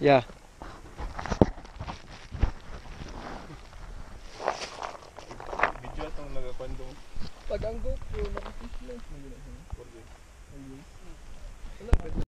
Yeah. Video atong nagakwando. Pag ang GoPro, nakapis lang.